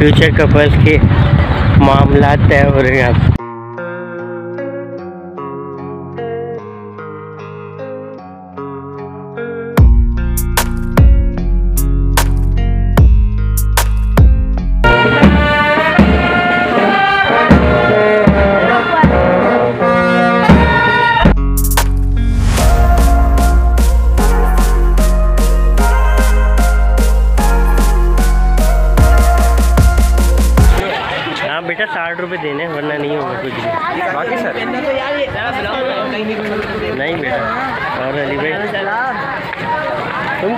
Future couples के मामला तय हो रहे हैं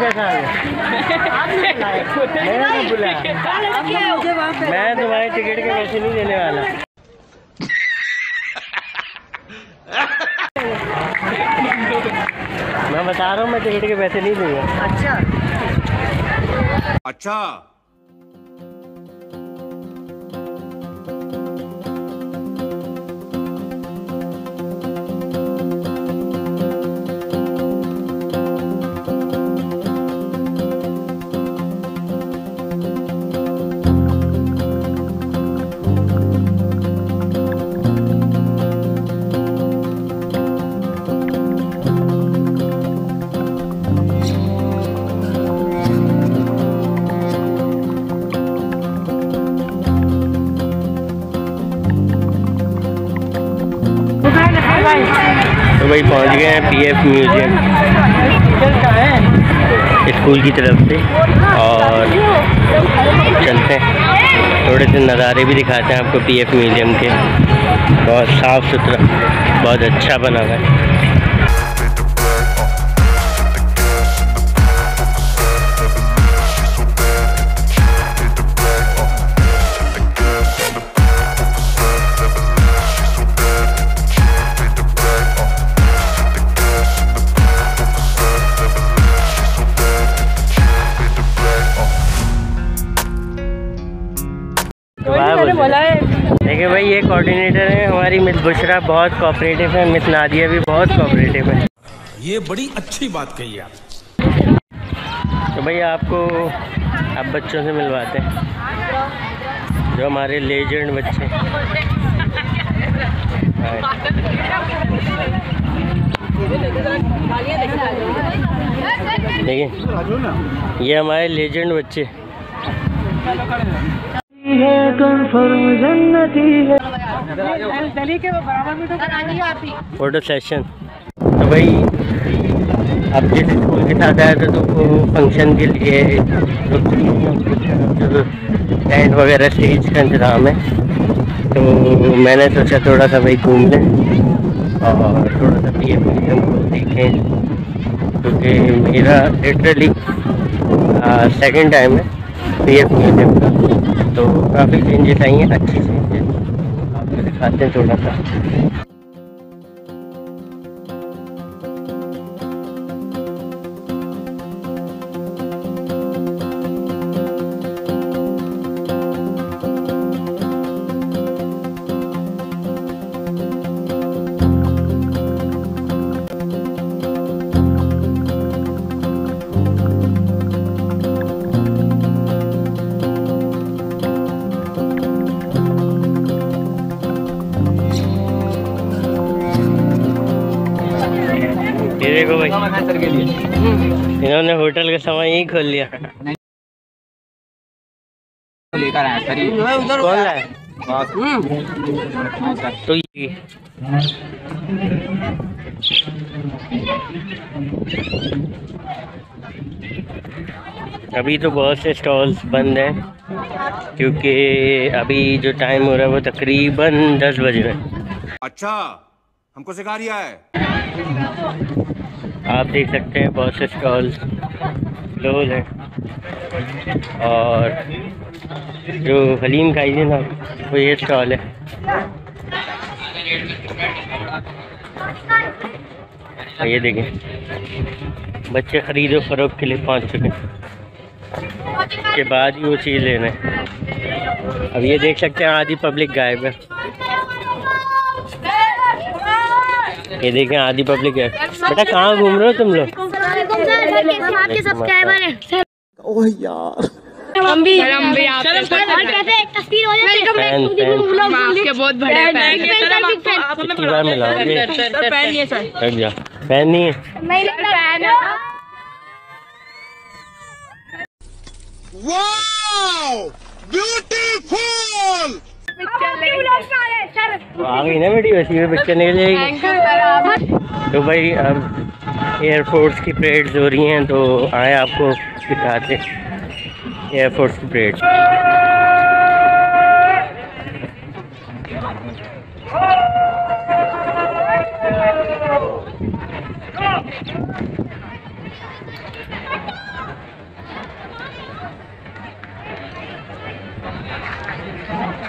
कैसा बुलाया मैं तुम्हारे टिकट के पैसे नहीं देने वाला। मैं बता रहा हूँ मैं टिकट के पैसे नहीं दूँगा। अच्छा। तो भाई पहुँच गए हैं पीएफ म्यूज़ियम स्कूल की तरफ़ से। और चलते हैं। थोड़े से नज़ारे भी दिखाते हैं आपको पीएफ म्यूज़ियम के। बहुत साफ़ सुथरा बहुत अच्छा बना हुआ है। कोऑर्डिनेटर हैं हमारी मिस बुशरा बहुत कोऑपरेटिव है मिस नादिया भी बहुत कोऑपरेटिव है। ये बड़ी अच्छी बात कही आप। तो भाई आपको आप बच्चों से मिलवाते हैं जो हमारे लेजेंड बच्चे। देखिए ये हमारे लेजेंड बच्चे। फ़ोटो सेशन तो भाई, अब जिस स्कूल के साथ आया था तो फ़ंक्शन के लिए टेंट वगैरह स्टेज का इंतज़ाम है तो मैंने सोचा थोड़ा सा भाई घूम लें और थोड़ा सा पी एम को देखें, क्योंकि मेरा लिटरली सेकंड टाइम है पी एफ़ म्यूज़ियम का। तो काफ़ी चेंजेस आई हैं अच्छी चेंजेस आपको दिखाते हैं थोड़ा सा। इन्होंने होटल का सामान यही खोल लिया। लेकर आए सर। कौन लाया? तो ये। अभी तो बहुत से स्टॉल्स बंद हैं क्योंकि अभी जो टाइम हो रहा है वो तकरीबन दस बज रहे हैं। अच्छा हमको सिखा रिया है। आप देख सकते हैं बहुत से स्टॉल्स क्लोज हैं। और जो हलीम खाई थी ना, वो ये स्टॉल है। ये देखें, बच्चे खरीदो फरोख्त के लिए पहुँच चुके हैं के बाद ही वो चीज़ लेना। है अब ये देख सकते हैं आधी पब्लिक गायब है। ये देखें आधी पब्लिक है। बेटा कहाँ घूम रहे हो तुम लोग? आपके सब्सक्राइबर हैं हम भी हम भी आप कैसे तस्वीर हो जाए फ़ैन फ़ैन आपके बहुत बड़े फ़ैन कितनी बार मिलाओगे सर फ़ैन नहीं है सर। हट जा फ़ैन नहीं नहीं फ़ैन आ गई ना बेटी वैसी में पिक्चर निकल जाएगी तो भाई अब एयरफोर्स की परेड्स हो रही हैं तो आए आपको दिखाते एयरफोर्स की parades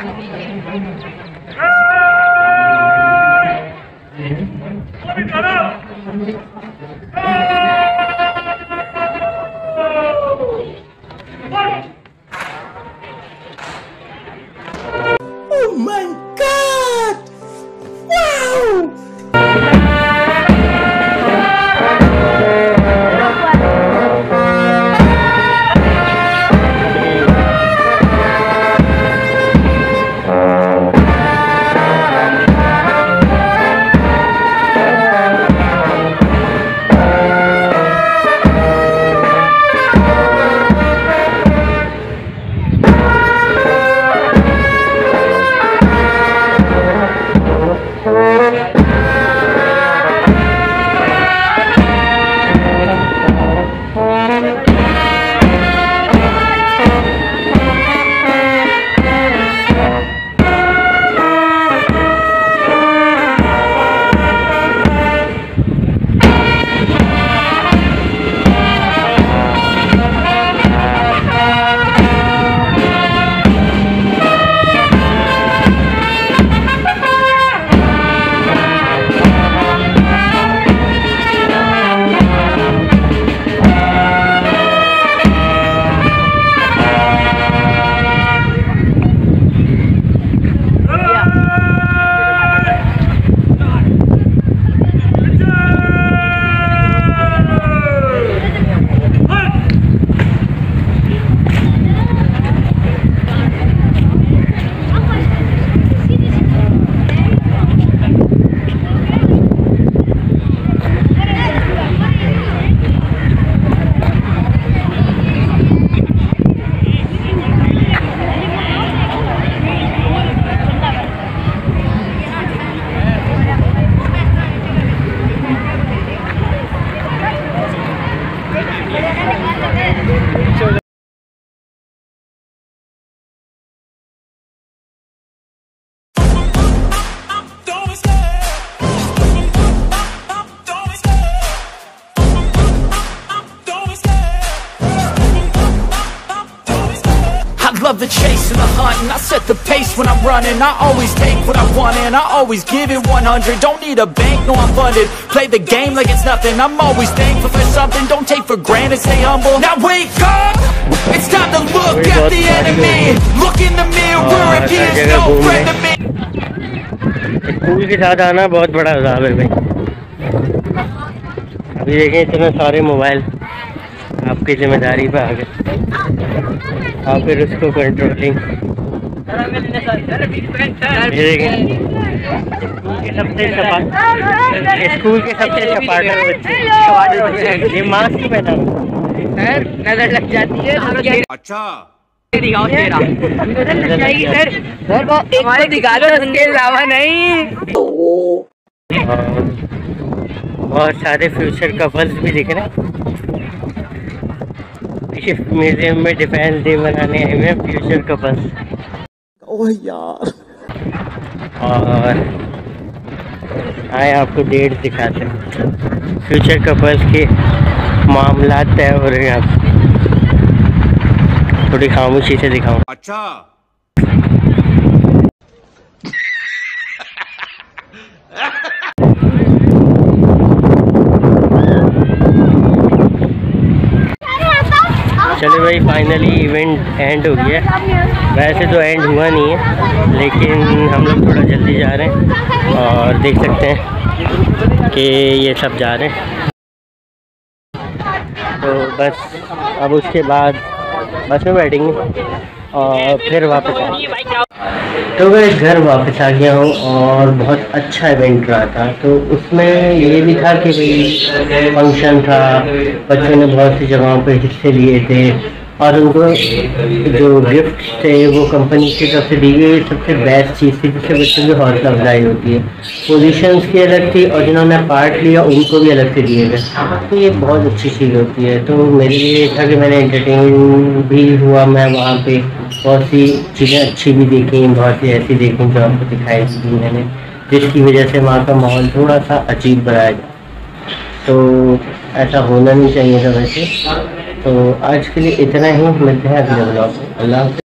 아! 소리 가라! 아! the chase and the hunt and I set the pace when I'm running I always take what I want and I always give it 100 Don't need a bank, no I'm funded Play the game like it's nothing I'm always thankful for something Don't take for granted, stay humble Now wake up! It's time to look at the enemy Look in the mirror if he is no friend to me school के साथ आना बहुत बड़ा अजाब है भाई अभी देखें इतने सारे मोबाइल आपकी जिम्मेदारी पे आ गए आप फिर उसको कंट्रोलिंग ये स्कूल के सबसे सपाट स्कूल के सबसे सपाटर बच्चे। ये मास्क पहना हुआ? नज़र लग जाती है। अच्छा। दिखाओ तेरा नज़र लग जाएगी सर। सर को एक दिखा दो उसके अलावा नहीं। बहुत सारे फ्यूचर कपल्स भी दिख रहे हैं। इस म्यूज़ियम में डिफेंस डे मनाने आए हुए फ्यूचर कपल्स ओह यार। और आए आपको डेट दिखाते हैं। फ्यूचर कपल्स के मामला तय हो रहे हैं आप थोड़ी खामोशी से दिखाऊँ। अच्छा। चले भाई फाइनली इवेंट एंड हो गया वैसे तो एंड हुआ नहीं है, लेकिन हम लोग थोड़ा जल्दी जा रहे हैं और देख सकते हैं कि ये सब जा रहे हैं। तो बस, अब उसके बाद बस में बैठेंगे। और फिर वापस आ तो मैं घर वापस आ गया हूँ और बहुत अच्छा इवेंट रहा था। तो उसमें ये भी था कि भाई फ़ंक्शन था, बच्चों ने बहुत सी जगहों पे हिस्से लिए थे और उनको जो गिफ्ट थे वो कंपनी की तरफ़ से दी गई। सबसे बेस्ट चीज़ थी जिससे बच्चों की हौसला अफजाई होती है। पोजीशंस की अलग थी और जिन्होंने पार्ट लिया, उनको भी अलग से दिए गए। तो ये बहुत अच्छी चीज़ होती है। तो मेरे लिए था कि मैंने एंटरटेन भी हुआ, मैं वहाँ पे बहुत सी चीज़ें अच्छी भी देखी, बहुत सी ऐसी देखी जो आपको दिखाई दी मैंने, जिसकी वजह से वहाँ का माहौल थोड़ा सा अजीब बनाया गया। तो ऐसा होना नहीं चाहिए था वैसे। तो आज के लिए इतना ही, मिलते हैं अगले ब्लॉग अल्लाह।